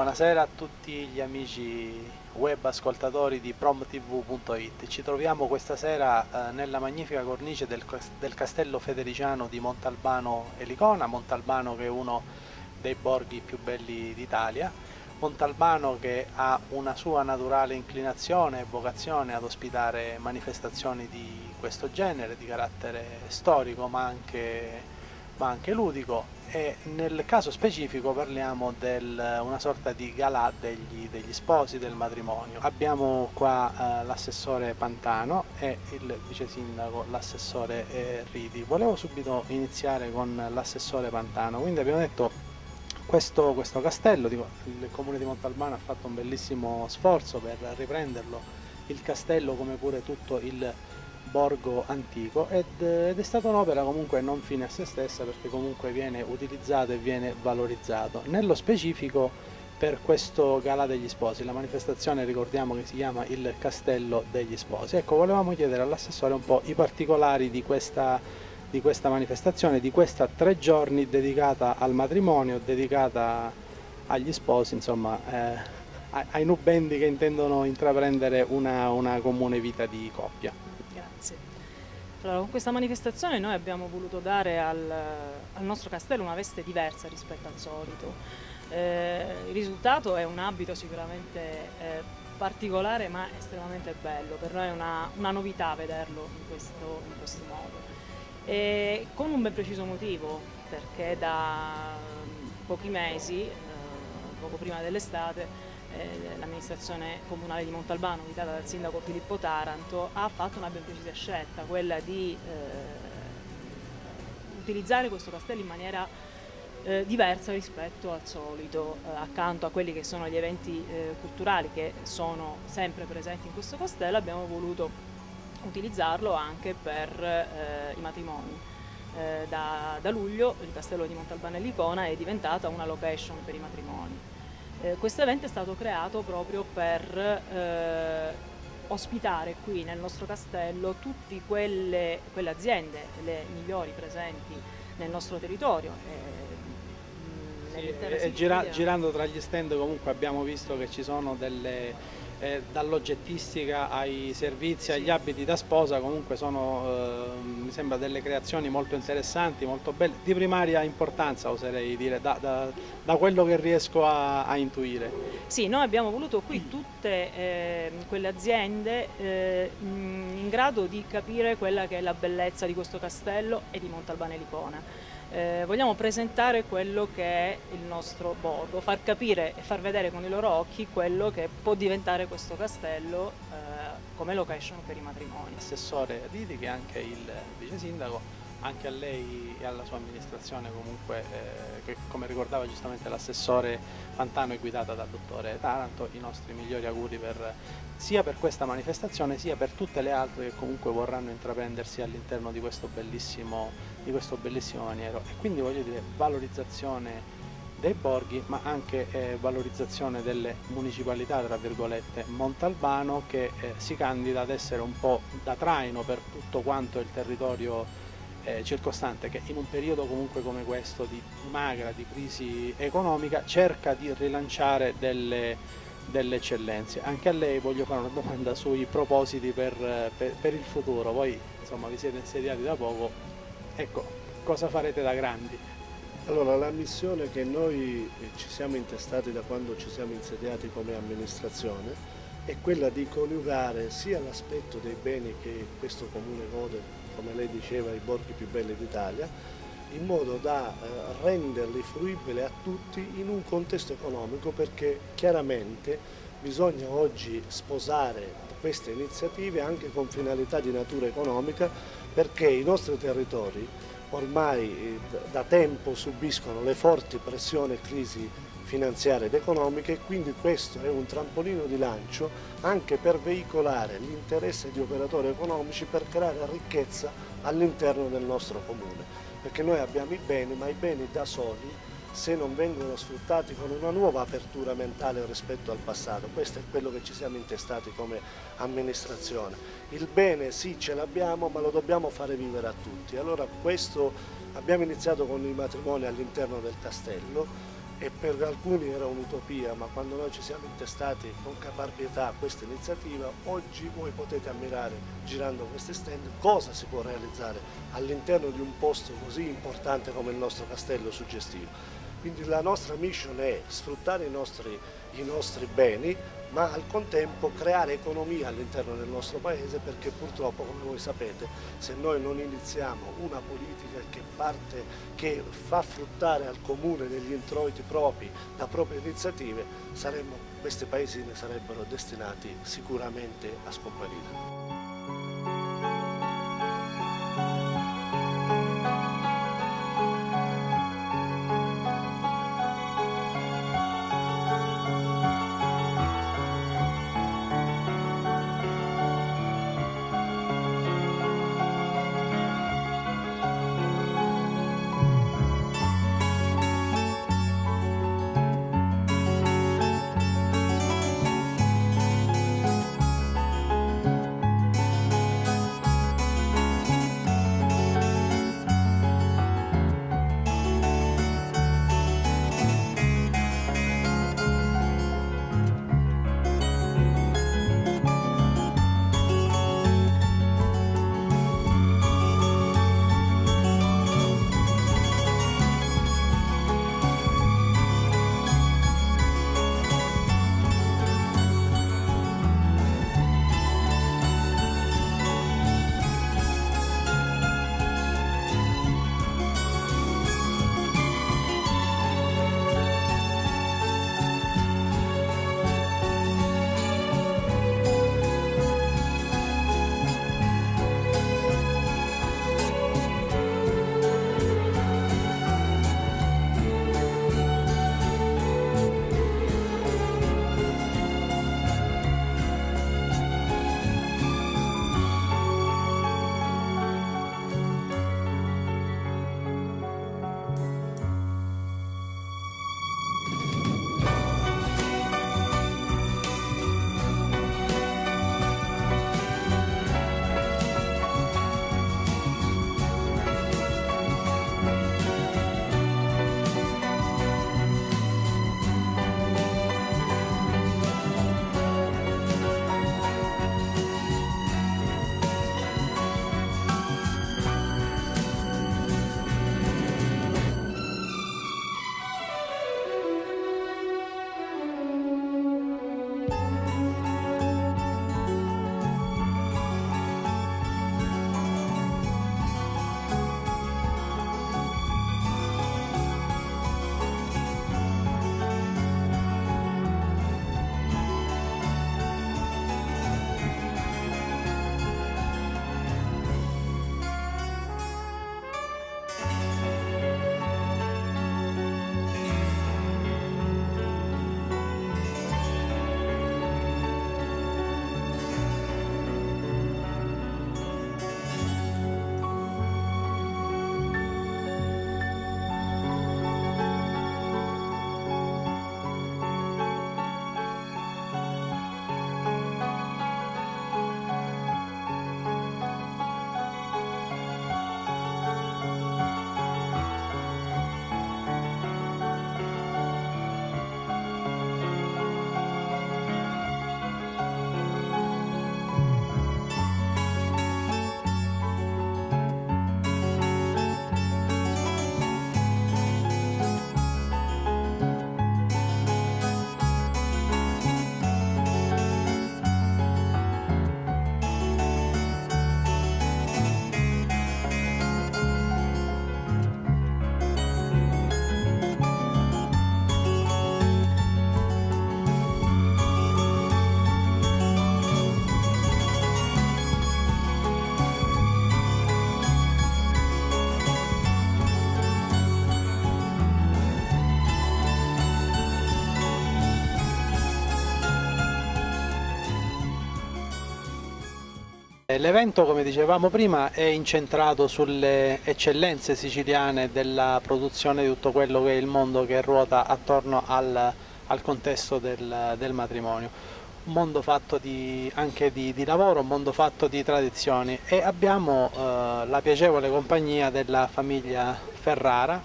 Buonasera a tutti gli amici web ascoltatori di promtv.it. Ci troviamo questa sera eh, nella magnifica cornice del, del, castello federiciano di Montalbano Elicona, Montalbano che è uno dei borghi più belli d'Italia, Montalbano che ha una sua naturale inclinazione e vocazione ad ospitare manifestazioni di questo genere, di carattere storico ma anche, ma anche ludico e nel caso specifico parliamo di una sorta di galà degli, degli, sposi del matrimonio. Abbiamo qua eh, l'assessore Pantano e il vice sindaco, l'assessore eh, Ridi. Volevo subito iniziare con l'assessore Pantano, quindi abbiamo detto questo, questo castello, dico, il comune di Montalbano ha fatto un bellissimo sforzo per riprenderlo, il castello come pure tutto il borgo antico ed, ed è stata un'opera comunque non fine a se stessa perché comunque viene utilizzato e viene valorizzato. Nello specifico per questo Gala degli Sposi, la manifestazione ricordiamo che si chiama il Castello degli Sposi. Ecco, volevamo chiedere all'assessore un po' i particolari di questa, di questa manifestazione, di questa tre giorni dedicata al matrimonio, dedicata agli sposi, insomma, eh, ai nubendi che intendono intraprendere una, una comune vita di coppia. Allora, con questa manifestazione noi abbiamo voluto dare al, al nostro castello una veste diversa rispetto al solito. Eh, il risultato è un abito sicuramente eh, particolare ma estremamente bello, per noi è una, una novità vederlo in questo, in questo modo. E con un ben preciso motivo, perché da pochi mesi, eh, poco prima dell'estate, eh, l'amministrazione comunale di Montalbano, guidata dal sindaco Filippo Taranto, ha fatto una ben precisa scelta, quella di eh, utilizzare questo castello in maniera eh, diversa rispetto al solito, eh, accanto a quelli che sono gli eventi eh, culturali che sono sempre presenti in questo castello, abbiamo voluto utilizzarlo anche per eh, i matrimoni. Da, da luglio il castello di Montalbano e Licona è diventata una location per i matrimoni. Eh, questo evento è stato creato proprio per eh, ospitare qui nel nostro castello tutte quelle, quelle, aziende, le migliori presenti nel nostro territorio. Eh, sì, e gira, girando tra gli stand comunque abbiamo visto che ci sono delle eh, dall'oggettistica ai servizi, agli abiti da sposa, comunque sono, eh, mi sembra, delle creazioni molto interessanti, molto belle, di primaria importanza oserei dire, da, da, da quello che riesco a, a, intuire. Sì, noi abbiamo voluto qui tutte eh, quelle aziende eh, in grado di capire quella che è la bellezza di questo castello e di Montalbane Lipona eh, vogliamo presentare quello che è il nostro borgo, far capire e far vedere con i loro occhi quello che può diventare questo castello eh, come location per i matrimoni. Assessore Riti che è anche il vice sindaco anche a lei e alla sua amministrazione comunque, eh, che come ricordava giustamente l'assessore Pantano è guidata dal dottore Taranto, i nostri migliori auguri per, sia per questa manifestazione sia per tutte le altre che comunque vorranno intraprendersi all'interno di questo bellissimo, di questo bellissimo maniero. E quindi voglio dire valorizzazione dei borghi ma anche eh, valorizzazione delle municipalità tra virgolette Montalbano che eh, si candida ad essere un po' da traino per tutto quanto il territorio eh, circostante che in un periodo comunque come questo di magra, di crisi economica, cerca di rilanciare delle, delle eccellenze. Anche a lei voglio fare una domanda sui propositi per, per, per il futuro. Voi insomma vi siete insediati da poco, ecco, cosa farete da grandi? Allora, la missione che noi ci siamo intestati da quando ci siamo insediati come amministrazione è quella di coniugare sia l'aspetto dei beni che questo comune gode come lei diceva, i borghi più belli d'Italia, in modo da eh, renderli fruibili a tutti in un contesto economico perché chiaramente bisogna oggi sposare queste iniziative anche con finalità di natura economica perché i nostri territori ormai eh, da tempo subiscono le forti pressioni e crisi finanziarie ed economiche e quindi questo è un trampolino di lancio anche per veicolare l'interesse di operatori economici per creare ricchezza all'interno del nostro comune, perché noi abbiamo i beni, ma i beni da soli se non vengono sfruttati con una nuova apertura mentale rispetto al passato. Questo è quello che ci siamo intestati come amministrazione. Il bene sì ce l'abbiamo, ma lo dobbiamo fare vivere a tutti. Allora questo abbiamo iniziato con i matrimoni all'interno del castello, e per alcuni era un'utopia, ma quando noi ci siamo intestati con caparbietà a questa iniziativa, oggi voi potete ammirare, girando questi stand, cosa si può realizzare all'interno di un posto così importante come il nostro castello suggestivo. Quindi la nostra mission è sfruttare i nostri, i nostri beni, ma al contempo creare economia all'interno del nostro paese perché purtroppo, come voi sapete, se noi non iniziamo una politica che, parte, che fa fruttare al comune degli introiti propri da proprie iniziative, saremmo, questi paesini sarebbero destinati sicuramente a scomparire. L'evento, come dicevamo prima, è incentrato sulle eccellenze siciliane della produzione di tutto quello che è il mondo che ruota attorno al, al contesto del, del, matrimonio. Un mondo fatto di, anche di, di, lavoro, un mondo fatto di tradizioni e abbiamo eh, la piacevole compagnia della famiglia Ferrara,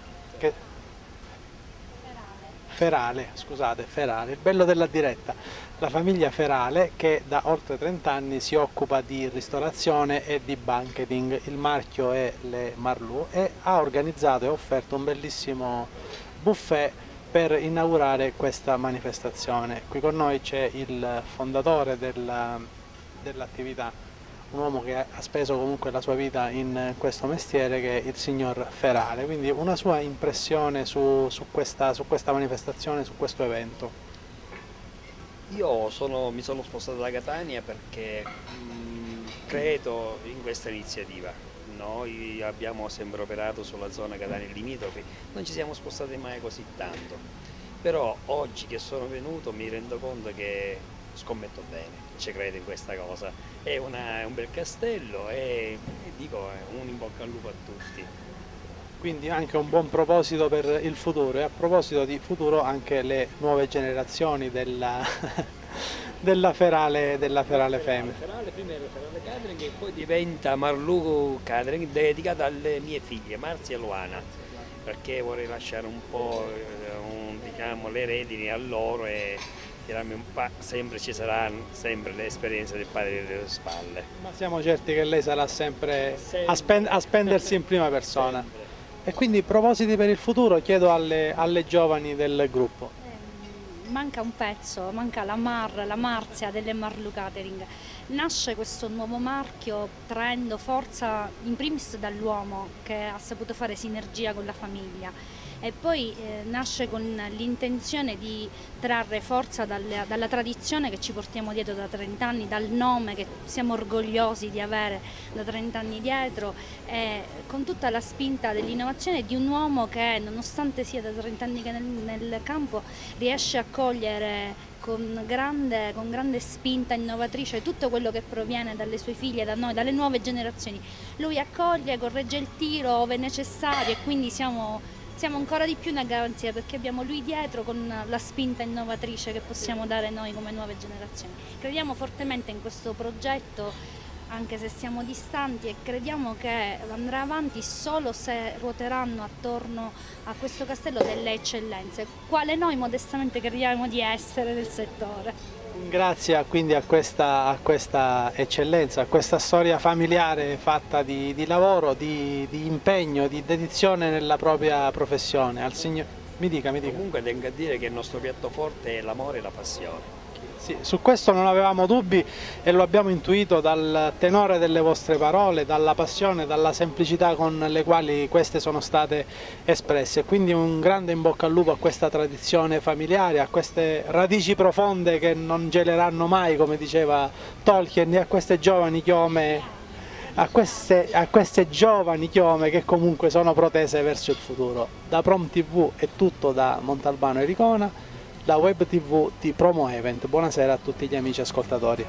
Ferale, scusate, Ferale, il bello della diretta, la famiglia Ferale che da oltre 30 anni si occupa di ristorazione e di banqueting, il marchio è Le Marlou e ha organizzato e offerto un bellissimo buffet per inaugurare questa manifestazione. Qui con noi c'è il fondatore dell'attività, un uomo che ha speso comunque la sua vita in questo mestiere che è il signor Ferale, quindi una sua impressione su, su, questa, su questa manifestazione, su questo evento. Io sono, mi sono spostato da Catania perché mh, credo in questa iniziativa. Noi abbiamo sempre operato sulla zona Catania limitrofi, non ci siamo spostati mai così tanto. Però oggi che sono venuto mi rendo conto che scommetto bene, ci credo in questa cosa. È, una, è un bel castello e, e dico un in bocca al lupo a tutti quindi anche un buon proposito per il futuro e a proposito di futuro anche le nuove generazioni della, della ferale, della ferale femmina. Ferale, prima era ferale catering e poi diventa Marluco catering dedicata alle mie figlie Marzia e Luana perché vorrei lasciare un po' un, diciamo, le redini a loro e sempre ci saranno sempre le esperienze del padre delle spalle. Ma siamo certi che lei sarà sempre, sempre a, spend a, spendersi in prima persona. Sempre. E quindi propositi per il futuro chiedo alle, alle giovani del gruppo. Eh, manca un pezzo, manca la Mar, la Marzia delle Marlu Catering. Nasce questo nuovo marchio traendo forza in primis dall'uomo che ha saputo fare sinergia con la famiglia e poi eh, nasce con l'intenzione di trarre forza dalle, dalla tradizione che ci portiamo dietro da 30 anni, dal nome che siamo orgogliosi di avere da 30 anni dietro e con tutta la spinta dell'innovazione di un uomo che nonostante sia da 30 anni che nel, nel campo riesce a cogliere con grande, con grande, spinta innovatrice tutto quello che proviene dalle sue figlie, da noi, dalle nuove generazioni. Lui accoglie, corregge il tiro ove necessario e quindi siamo siamo ancora di più una garanzia perché abbiamo lui dietro con la spinta innovatrice che possiamo dare noi come nuove generazioni. Crediamo fortemente in questo progetto anche se siamo distanti e crediamo che andrà avanti solo se ruoteranno attorno a questo castello delle eccellenze, quale noi modestamente crediamo di essere nel settore. Grazie quindi a questa, a questa, eccellenza, a questa storia familiare fatta di, di lavoro, di, di, impegno, di dedizione nella propria professione. Al signor... Mi dica, mi dica. Comunque tengo a dire che il nostro piatto forte è l'amore e la passione. Sì, su questo non avevamo dubbi e lo abbiamo intuito dal tenore delle vostre parole, dalla passione, dalla semplicità con le quali queste sono state espresse. Quindi un grande in bocca al lupo a questa tradizione familiare, a queste radici profonde che non geleranno mai, come diceva Tolkien, e a queste giovani chiome, a queste, a queste giovani chiome che comunque sono protese verso il futuro. Da Prom TV è tutto da Montalbano e Ricona la web tv di Promo Event. Buonasera a tutti gli amici ascoltatori.